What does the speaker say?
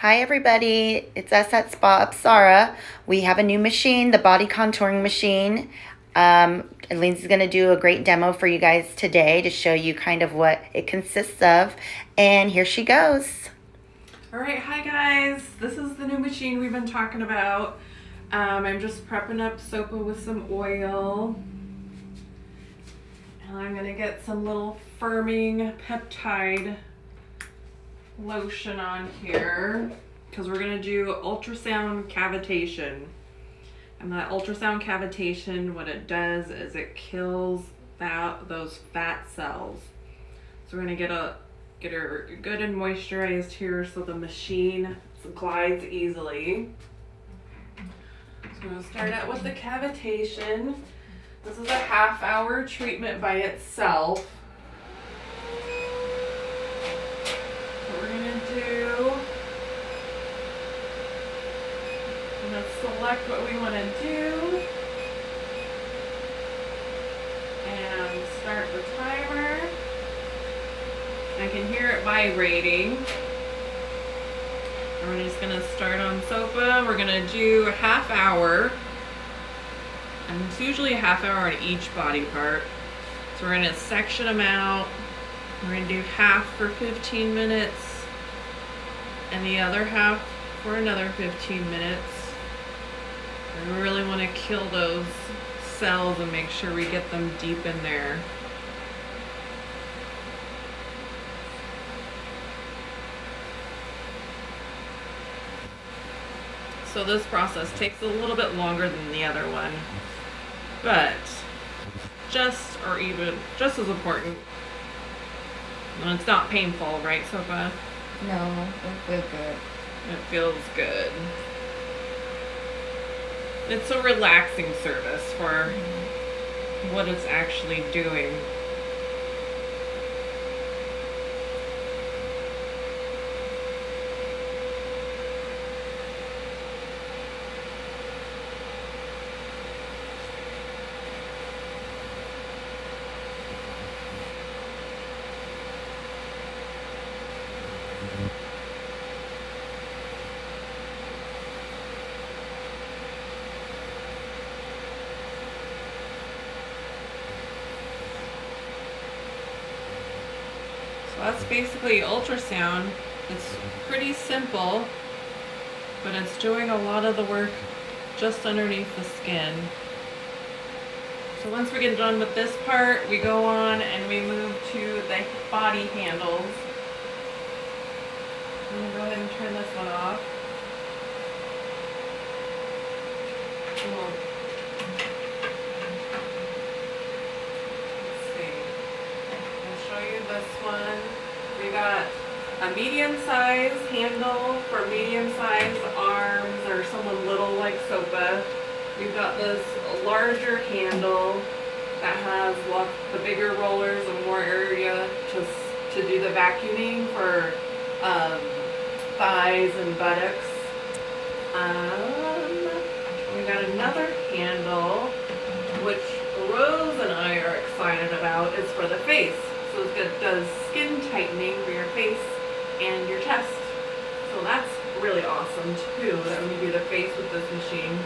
Hi, everybody. It's us at Spa Apsara. We have a new machine, the body contouring machine. Um, Lindsay's going to do a great demo for you guys today to show you kind of what it consists of. And here she goes. All right, hi guys. This is the new machine we've been talking about. Um, I'm just prepping up Sopa with some oil. And I'm gonna get some little firming peptide lotion on here because we're gonna do ultrasound cavitation. And that ultrasound cavitation, what it does is it kills that those fat cells. So we're gonna get a get her good and moisturized here so the machine glides easily. So I'm gonna start out with the cavitation. This is a half hour treatment by itself. What we're gonna do, I'm gonna select what we wanna do and start the timer. I can hear it vibrating. We're just gonna start on Sopa. We're gonna do a half hour. And it's usually a half hour on each body part. So we're gonna section them out. We're gonna do half for 15 minutes and the other half for another 15 minutes. We really wanna kill those cells and make sure we get them deep in there. So this process takes a little bit longer than the other one, but just or even just as important. And it's not painful, right, Sopa? No, it feels good. It feels good. It's a relaxing service for what it's actually doing. So that's basically ultrasound. It's pretty simple, but it's doing a lot of the work just underneath the skin. So once we get done with this part, we go on and we move to the body handles. I'm gonna go ahead and turn this one off. And this one. We got a medium size handle for medium sized arms or someone little like Sopa. We've got this larger handle that has lot, the bigger rollers and more area to, to do the vacuuming for um, thighs and buttocks. Um, we got another handle, which Rose and I are excited about, is for the face. It does skin tightening for your face and your chest. So that's really awesome too, that we do the face with this machine.